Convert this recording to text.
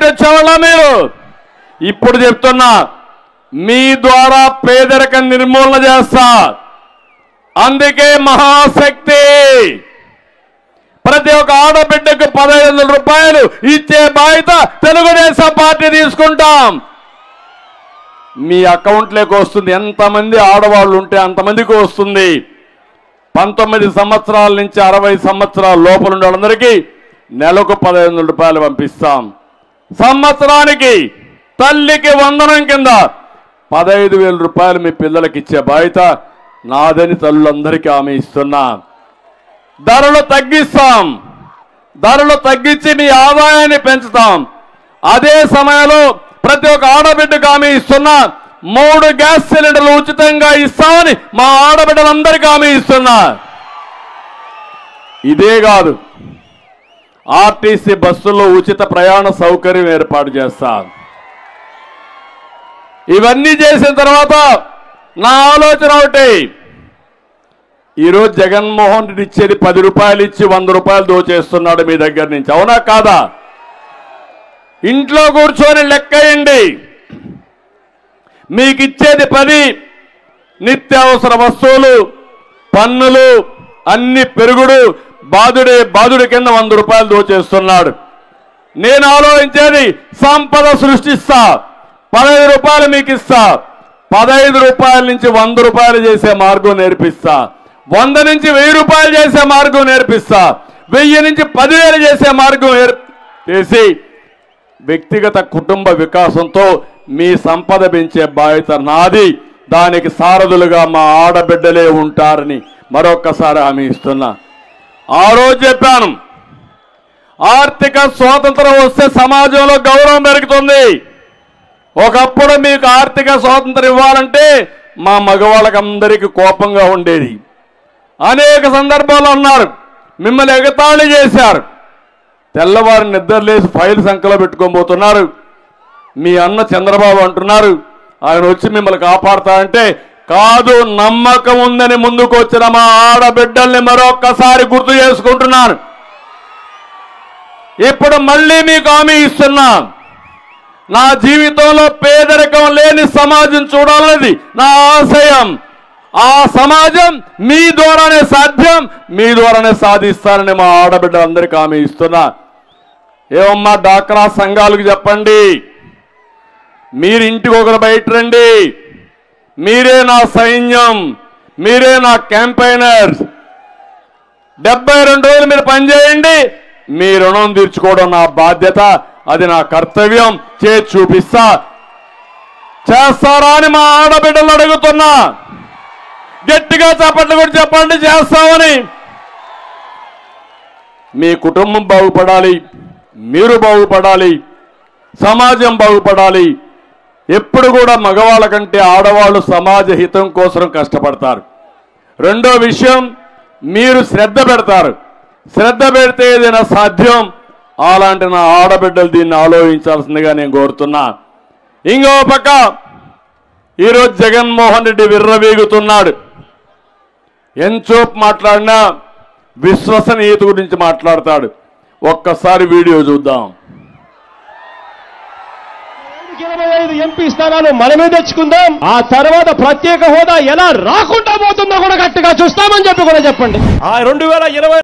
బయట వచ్చేవాళ్ళ మీరు? ఇప్పుడు చెప్తున్నా మీ ద్వారా పేదరిక నిర్మూలన చేస్తా. అందుకే మహాశక్తి. ప్రతి ఒక్క ఆడబిడ్డకు పదహైదు వందల రూపాయలు ఇచ్చే బాధ్యత తెలుగుదేశం పార్టీ తీసుకుంటాం. మీ అకౌంట్లోకి వస్తుంది. ఎంతమంది ఆడవాళ్ళు ఉంటే అంతమందికి వస్తుంది. పంతొమ్మిది సంవత్సరాల నుంచి అరవై సంవత్సరాల లోపల ఉండే వాళ్ళందరికీ నెలకు పదహైదు రూపాయలు పంపిస్తాం. సంవత్సరానికి తల్లికి వందనం కింద పదహైదు వేల రూపాయలు మీ పిల్లలకి ఇచ్చే బాధ్యత నాదని తల్లులందరికీ హామీ ఇస్తున్నా. ధరలు తగ్గిస్తాం. ధరలు తగ్గించి మీ ఆదాయాన్ని పెంచుతాం. అదే సమయంలో ప్రతి ఒక్క ఆడబిడ్డకు హామీ ఇస్తున్నా మూడు గ్యాస్ సిలిండర్లు ఉచితంగా ఇస్తామని మా ఆడబిడ్డలందరికీ హామీ ఇస్తున్నా. ఇదే కాదు ఆర్టీసీ బస్సుల్లో ఉచిత ప్రయాణ సౌకర్యం ఏర్పాటు చేస్తాం ఇవన్నీ చేసిన తర్వాత నా ఆలోచన ఒకటి. ఈరోజు జగన్మోహన్ రెడ్డి ఇచ్చేది పది రూపాయలు ఇచ్చి వంద రూపాయలు దోచేస్తున్నాడు మీ దగ్గర నుంచి. అవునా కాదా? ఇంట్లో కూర్చొని లెక్కయండి మీకు ఇచ్చేది పది నిత్యావసర వస్తువులు పన్నులు అన్ని పెరుగుడు బాధుడే బాధుడి కింద వంద రూపాయలు దోచేస్తున్నాడు నేను ఆలోచించేది సంపద సృష్టిస్తా. పదహైదు రూపాయలు మీకు ఇస్తా పదహైదు రూపాయల నుంచి వంద రూపాయలు చేసే మార్గం నేర్పిస్తా. వంద నుంచి వెయ్యి రూపాయలు చేసే మార్గం నేర్పిస్తా. వెయ్యి నుంచి పదివేలు చేసే మార్గం చేసి వ్యక్తిగత కుటుంబ వికాసంతో మీ సంపద పెంచే బాధ్యత నాది. దానికి సారథులుగా మా ఆడబిడ్డలే ఉంటారని మరొక్కసారి హామీ ఇస్తున్నా. ఆ రోజు చెప్పాను. ఆర్థిక స్వాతంత్రం వస్తే సమాజంలో గౌరవం పెరుగుతుంది. ఒకప్పుడు మీకు ఆర్థిక స్వాతంత్రం ఇవ్వాలంటే మా మగవాళ్ళకందరికీ కోపంగా ఉండేది. అనేక సందర్భాల్లో అన్నారు. మిమ్మల్ని ఎగతాళి చేశారు. తెల్లవారు నిద్రలేసి ఫైల్ సంఖ్యలో పెట్టుకోబోతున్నారు మీ అన్న చంద్రబాబు అంటున్నారు. ఆయన వచ్చి మిమ్మల్ని కాపాడతారంటే కాదు నమ్మకం ఉందని ముందుకు వచ్చిన మా ఆడబిడ్డల్ని మరొక్కసారి గుర్తు చేసుకుంటున్నాను. ఇప్పుడు మళ్ళీ మీకు హామీ ఇస్తున్నా. నా జీవితంలో పేదరికం లేని సమాజం చూడాలన్నది నా ఆశయం. ఆ సమాజం మీ ద్వారానే సాధ్యం. మీ ద్వారానే సాధిస్తానని మా ఆడబిడ్డలందరికీ హామీ ఇస్తున్నా. ఏమమ్మా డాక్రా సంఘాలకు చెప్పండి. మీరు ఇంటికి ఒకరు బయట రండి. మీరే నా సైన్యం మీరే నా క్యాంపైనర్స్ డెబ్బై రెండు రోజులు మీరు పనిచేయండి మీ రుణం తీర్చుకోవడం నా బాధ్యత అది నా కర్తవ్యం చే చూపిస్తా. చేస్తారా అని మా ఆడబిడ్డలు అడుగుతున్నా. గట్టిగా చప్పట్లు కూడా చెప్పండి చేస్తామని. మీ కుటుంబం బాగుపడాలి మీరు బాగుపడాలి సమాజం బాగుపడాలి. ఎప్పుడు కూడా మగవాళ్ళ కంటే ఆడవాళ్ళు సమాజ హితం కోసం కష్టపడతారు. రెండో విషయం మీరు శ్రద్ధ పెడతారు. శ్రద్ధ పెడితే ఏదైనా సాధ్యం అలాంటి నా ఆడబిడ్డలు దీన్ని ఆలోచించాల్సిందిగా నేను కోరుతున్నా. ఇంకో పక్క ఈరోజు జగన్మోహన్ రెడ్డి విర్రవీగుతున్నాడు. ఎంచోపు మాట్లాడినా విశ్వసనీయత గురించి మాట్లాడతాడు. ఒక్కసారి వీడియో చూద్దాం. ఇరవై ఐదు ఎంపీ స్థానాలు మనమే తెచ్చుకుందాం. ఆ తర్వాత ప్రత్యేక హోదా ఎలా రాకుండా పోతుందో కూడా గట్టిగా చూస్తామని చెప్పి కూడా చెప్పండి. ఆ రెండు వేల ఇరవై